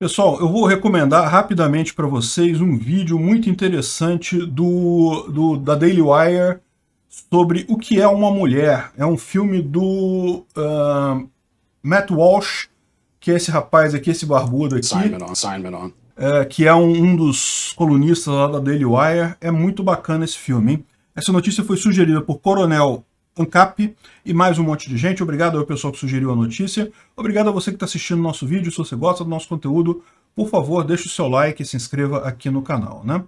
Pessoal, eu vou recomendar rapidamente para vocês um vídeo muito interessante do, do, da Daily Wire sobre o que é uma mulher. É um filme do uh, Matt Walsh, que é esse rapaz aqui, esse barbudo aqui. Simon on, Simon on. É, que é um, um, dos colunistas lá da Daily Wire. É muito bacana esse filme, hein? Essa notícia foi sugerida por Coronel ANCAP e mais um monte de gente. Obrigado ao pessoal que sugeriu a notícia. Obrigado a você que está assistindo nosso vídeo. Se você gosta do nosso conteúdo, por favor, deixe o seu like e se inscreva aqui no canal. Né?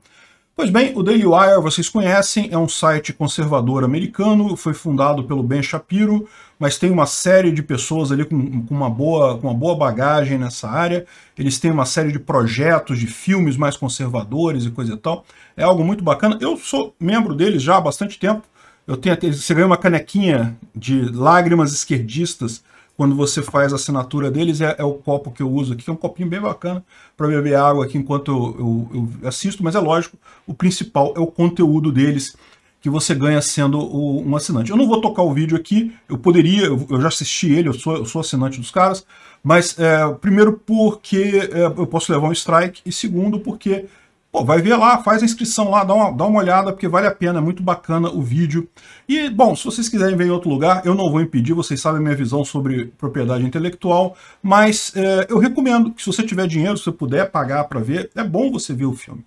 Pois bem, o Daily Wire, vocês conhecem, é um site conservador americano, foi fundado pelo Ben Shapiro, mas tem uma série de pessoas ali com, com, uma, boa, com uma boa bagagem nessa área. Eles têm uma série de projetos, de filmes mais conservadores e coisa e tal. É algo muito bacana. Eu sou membro deles já há bastante tempo. Eu tenho até, você ganha uma canequinha de lágrimas esquerdistas quando você faz a assinatura deles, é, é, o copo que eu uso aqui, que é um copinho bem bacana para beber água aqui enquanto eu, eu, eu, assisto, mas é lógico, o principal é o conteúdo deles que você ganha sendo o, um assinante. Eu não vou tocar o vídeo aqui, eu poderia, eu, eu já assisti ele, eu sou, eu sou assinante dos caras, mas é, primeiro porque é, eu posso levar um strike, e segundo porque Pô, vai ver lá, faz a inscrição lá, dá uma, dá uma olhada, porque vale a pena, é muito bacana o vídeo. E, bom, se vocês quiserem ver em outro lugar, eu não vou impedir, vocês sabem a minha visão sobre propriedade intelectual, mas é, eu recomendo que se você tiver dinheiro, se você puder pagar para ver, é bom você ver o filme.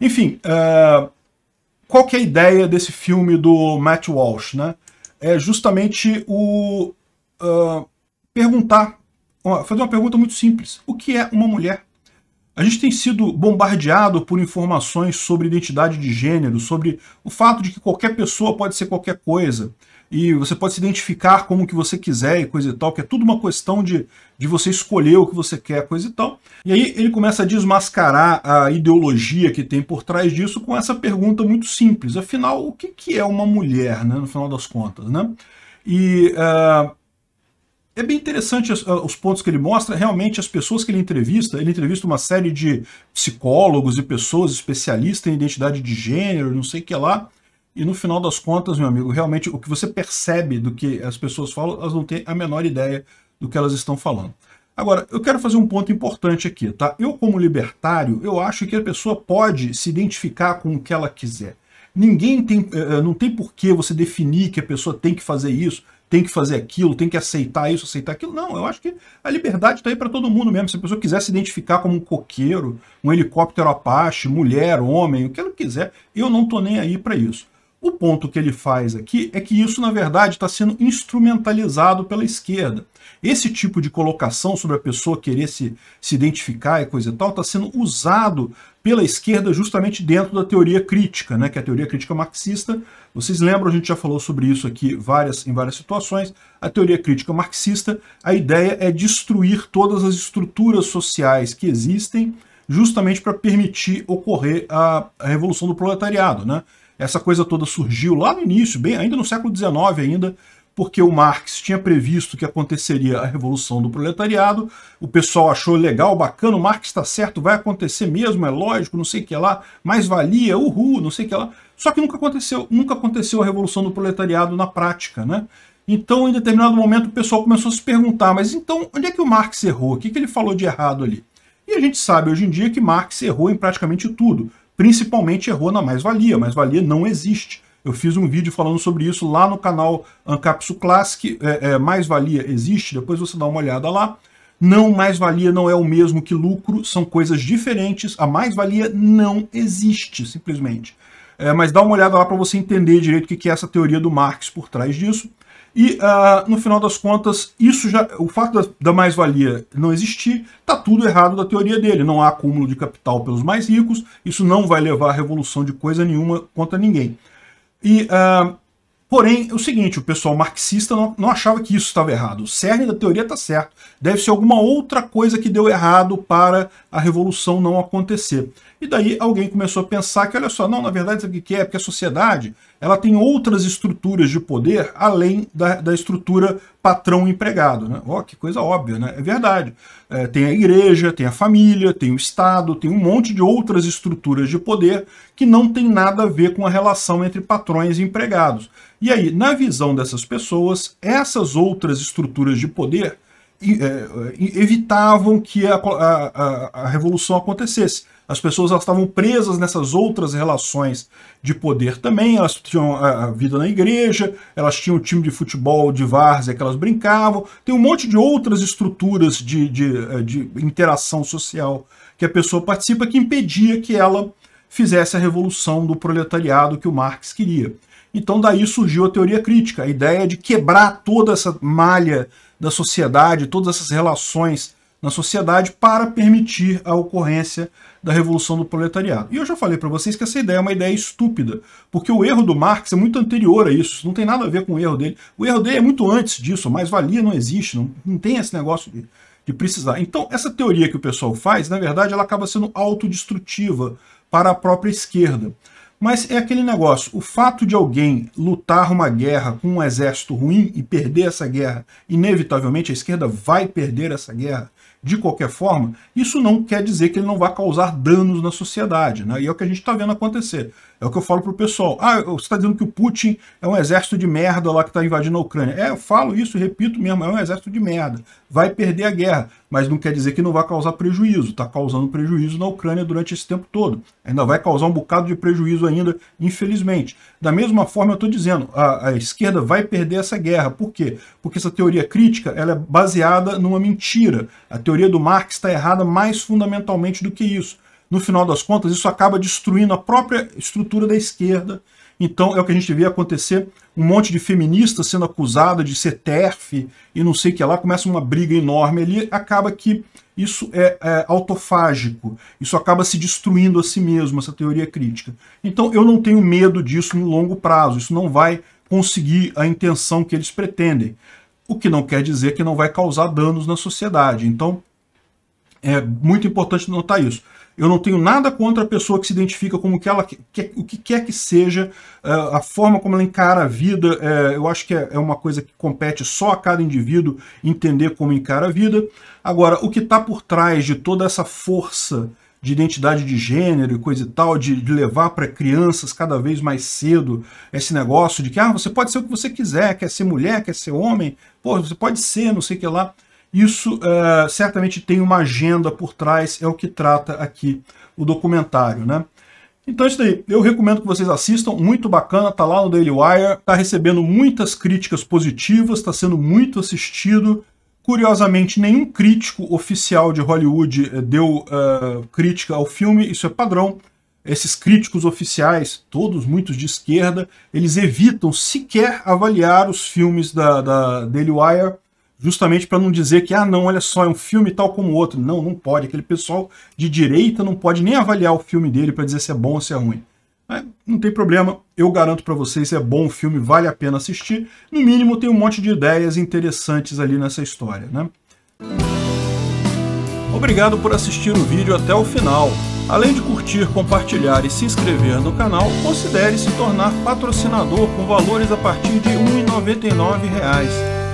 Enfim, é, qual que é a ideia desse filme do Matt Walsh, né? É justamente o uh, perguntar, fazer uma pergunta muito simples. O que é uma mulher? A gente tem sido bombardeado por informações sobre identidade de gênero, sobre o fato de que qualquer pessoa pode ser qualquer coisa, e você pode se identificar como que você quiser e coisa e tal, que é tudo uma questão de, de você escolher o que você quer, coisa e tal. E aí ele começa a desmascarar a ideologia que tem por trás disso com essa pergunta muito simples. Afinal, o que, que é uma mulher, né, no final das contas? Né? E uh, é bem interessante os, ah, os, pontos que ele mostra. Realmente, as pessoas que ele entrevista, ele entrevista uma série de psicólogos e pessoas especialistas em identidade de gênero, não sei o que lá. E no final das contas, meu amigo, realmente o que você percebe do que as pessoas falam, elas não têm a menor ideia do que elas estão falando. Agora, eu quero fazer um ponto importante aqui, tá? Eu, como libertário, eu acho que a pessoa pode se identificar com o que ela quiser. Ninguém tem, eh, eh, não tem por que você definir que a pessoa tem que fazer isso tem que fazer aquilo, tem que aceitar isso, aceitar aquilo. Não, eu acho que a liberdade está aí para todo mundo mesmo. Se a pessoa quiser se identificar como um coqueiro, um helicóptero Apache, mulher, homem, o que ela quiser, eu não estou nem aí para isso. O ponto que ele faz aqui é que isso, na verdade, está sendo instrumentalizado pela esquerda. Esse tipo de colocação sobre a pessoa querer se, se identificar e coisa e tal está sendo usado pela esquerda justamente dentro da teoria crítica, né, que é a teoria crítica marxista. Vocês lembram, a gente já falou sobre isso aqui várias, em várias situações. A teoria crítica marxista, a ideia é destruir todas as estruturas sociais que existem justamente para permitir ocorrer a, a revolução do proletariado, né? Essa coisa toda surgiu lá no início, bem ainda no século XIX ainda, porque o Marx tinha previsto que aconteceria a revolução do proletariado, o pessoal achou legal, bacana, o Marx está certo, vai acontecer mesmo, é lógico, não sei o que lá, mais valia, uhul, não sei o que lá. Só que nunca aconteceu, nunca aconteceu a revolução do proletariado na prática, né? Então, em determinado momento, o pessoal começou a se perguntar, mas então, onde é que o Marx errou? O que, que ele falou de errado ali? E a gente sabe hoje em dia que Marx errou em praticamente tudo principalmente errou na mais-valia. Mais-valia não existe. Eu fiz um vídeo falando sobre isso lá no canal Ancapsu Classic. É, é, mais-valia existe, depois você dá uma olhada lá. Não, mais-valia não é o mesmo que lucro, são coisas diferentes. A mais-valia não existe, simplesmente. É, mas dá uma olhada lá para você entender direito o que é essa teoria do Marx por trás disso. E, uh, no final das contas, isso já, o fato da, da mais-valia não existir, está tudo errado da teoria dele. Não há acúmulo de capital pelos mais ricos, isso não vai levar à revolução de coisa nenhuma contra ninguém. E, uh, porém, é o seguinte, o pessoal marxista não, não achava que isso estava errado. O cerne da teoria está certo. Deve ser alguma outra coisa que deu errado para a revolução não acontecer. E daí alguém começou a pensar que, olha só, não, na verdade, sabe o que é? Porque a sociedade ela tem outras estruturas de poder além da, da estrutura patrão-empregado. Né? Ó, oh, que coisa óbvia, né? É verdade. É, tem a igreja, tem a família, tem o Estado, tem um monte de outras estruturas de poder que não tem nada a ver com a relação entre patrões e empregados. E aí, na visão dessas pessoas, essas outras estruturas de poder evitavam que a, a, a revolução acontecesse. As pessoas elas estavam presas nessas outras relações de poder também. Elas tinham a, vida na igreja, elas tinham o time de futebol de várzea que elas brincavam. Tem um monte de outras estruturas de, de, eh, de interação social que a pessoa participa que impedia que ela fizesse a revolução do proletariado que o Marx queria. Então daí surgiu a teoria crítica, a ideia de quebrar toda essa malha da sociedade, todas essas relações na sociedade para permitir a ocorrência da revolução do proletariado. E eu já falei para vocês que essa ideia é uma ideia estúpida, porque o erro do Marx é muito anterior a isso, não tem nada a ver com o erro dele. O erro dele é muito antes disso, mais valia não existe, não, não tem esse negócio de, de precisar. Então, essa teoria que o pessoal faz, na verdade, ela acaba sendo autodestrutiva para a própria esquerda. Mas é aquele negócio, o fato de alguém lutar uma guerra com um exército ruim e perder essa guerra, inevitavelmente a esquerda vai perder essa guerra, de qualquer forma, isso não quer dizer que ele não vai causar danos na sociedade. Né? E é o que a gente está vendo acontecer. É o que eu falo pro pessoal. Ah, você está dizendo que o Putin é um exército de merda lá que está invadindo a Ucrânia. É, eu falo isso e repito mesmo, é um exército de merda. Vai perder a guerra, mas não quer dizer que não vai causar prejuízo. Está causando prejuízo na Ucrânia durante esse tempo todo. Ainda vai causar um bocado de prejuízo ainda, infelizmente. Da mesma forma, eu estou dizendo, a, a, esquerda vai perder essa guerra. Por quê? Porque essa teoria crítica ela é baseada numa mentira. A teoria do Marx está errada mais fundamentalmente do que isso no final das contas, isso acaba destruindo a própria estrutura da esquerda. Então é o que a gente vê acontecer, um monte de feministas sendo acusada de ser TERF e não sei o que lá, começa uma briga enorme ali, acaba que isso é, é, autofágico, isso acaba se destruindo a si mesmo, essa teoria crítica. Então eu não tenho medo disso no longo prazo, isso não vai conseguir a intenção que eles pretendem. O que não quer dizer que não vai causar danos na sociedade. Então é muito importante notar isso. Eu não tenho nada contra a pessoa que se identifica como que ela o que quer que seja, uh, a forma como ela encara a vida. Uh, eu acho que é, é, uma coisa que compete só a cada indivíduo entender como encara a vida. Agora, o que está por trás de toda essa força de identidade de gênero e coisa e tal, de, de levar para crianças cada vez mais cedo esse negócio de que ah, você pode ser o que você quiser, quer ser mulher, quer ser homem, pô, você pode ser, não sei o que lá. Isso uh, certamente tem uma agenda por trás, é o que trata aqui o documentário, né? Então é isso daí, eu recomendo que vocês assistam, muito bacana, tá lá no Daily Wire, tá recebendo muitas críticas positivas, está sendo muito assistido. Curiosamente, nenhum crítico oficial de Hollywood eh, deu uh, crítica ao filme, isso é padrão. Esses críticos oficiais, todos muitos de esquerda, eles evitam sequer avaliar os filmes da, da Daily Wire, justamente para não dizer que, ah, não, olha só, é um filme tal como o outro. Não, não pode. Aquele pessoal de direita não pode nem avaliar o filme dele para dizer se é bom ou se é ruim. Mas não tem problema, eu garanto para vocês, é bom o filme, vale a pena assistir. No mínimo tem um monte de ideias interessantes ali nessa história, né? Obrigado por assistir o vídeo até o final. Além de curtir, compartilhar e se inscrever no canal, considere se tornar patrocinador com valores a partir de R$ 1,99